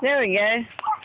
There we go.